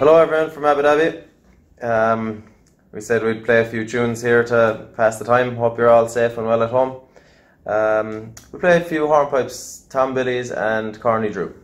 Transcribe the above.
Hello, everyone from Abu Dhabi. Um, we said we'd play a few tunes here to pass the time. Hope you're all safe and well at home. Um, we play a few hornpipes, Tom Billy's and Corny Drew.